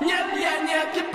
Нет, я не отъебал